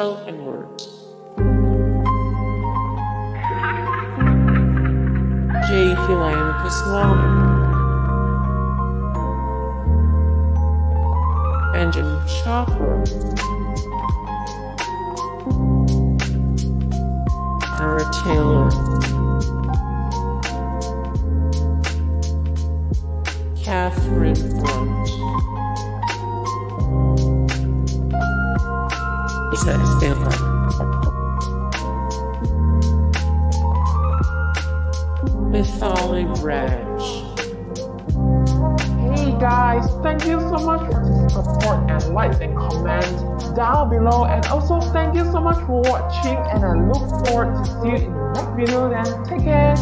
spoken words. J. Philanthropist Anjum Chopra. Sarah Taylor. Katherine Brunt. Isa Esteban. Mithali Raj. Hey guys, thank you so much for the support and likes and comments down below and also thank you so much for watching and I look forward to see you in the next video then take care.